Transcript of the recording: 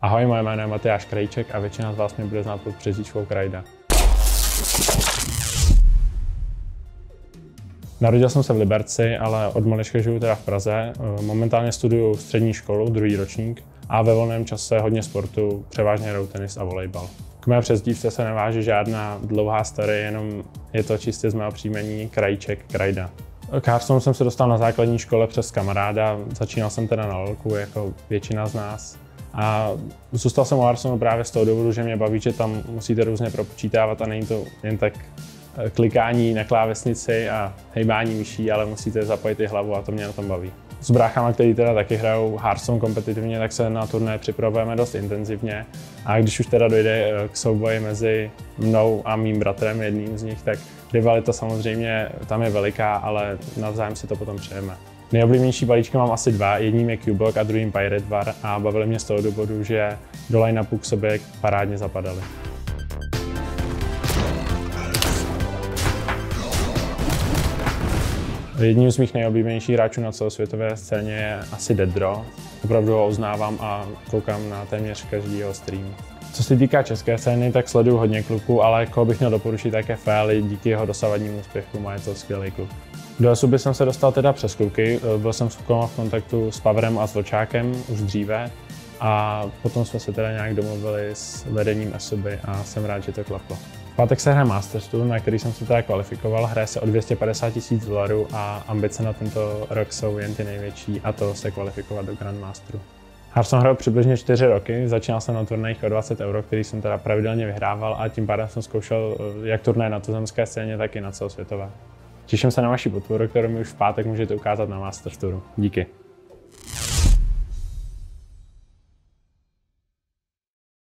Ahoj, moje jméno je Matyáš Krejček a většina z vás mě bude znát pod přezdívkou Krajda. Narodil jsem se v Liberci, ale od malička žiju teda v Praze. Momentálně studuju střední školu, druhý ročník a ve volném čase hodně sportu, převážně hraju tenis a volejbal. K mé přezdívce se neváže žádná dlouhá story, jenom je to čistě z mého příjmení Krajček Krajda. K jsem se dostal na základní škole přes kamaráda, začínal jsem teda na lolku, jako většina z nás. A zůstal jsem u Hearthstoneu právě z toho důvodu, že mě baví, že tam musíte různě propočítávat a není to jen tak eh, klikání na klávesnici a hejbání myší, ale musíte zapojit i hlavu a to mě na tom baví. S bráchama, který teda taky hrajou Hearthstone kompetitivně, tak se na turné připravujeme dost intenzivně. A když už teda dojde eh, k souboji mezi mnou a mým bratrem, jedním z nich, tak rivalita samozřejmě tam je veliká, ale navzájem si to potom přejeme. Nejoblíbenější balíčky mám asi dva, jedním je Cublock a druhým Pirate War a bavili mě z toho důvodu, že do line-upu k sobě parádně zapadaly. Jedním z mých nejoblíbenějších hráčů na celosvětové scéně je asi Dedro. Opravdu ho uznávám a koukám na téměř každý jeho stream. Co se týká české scény, tak sleduju hodně kluků, ale koho bych měl doporučit, tak je Féli, díky jeho dosavadnímu úspěchu má je to skvělý kluk. Do SUBY jsem se dostal teda přes kluky, byl jsem v kontaktu s Paverem a s Vlčákem už dříve a potom jsme se teda nějak domluvili s vedením SUBY a jsem rád, že to klaplo. V pátek se hraje Masters Tour, na který jsem se teda kvalifikoval, hraje se o 250 tisíc dolarů a ambice na tento rok jsou jen ty největší a to se kvalifikovat do Grand Masteru. Hearthstone hrál přibližně 4 roky, začínal jsem na turnajích o 20 euro, který jsem teda pravidelně vyhrával a tím pádem jsem zkoušel eh, jak turné na tuzemské scéně, tak i na celosvětové. Těším se na vaši podporu, kterou mi už v pátek můžete ukázat na Masters Touru. Díky.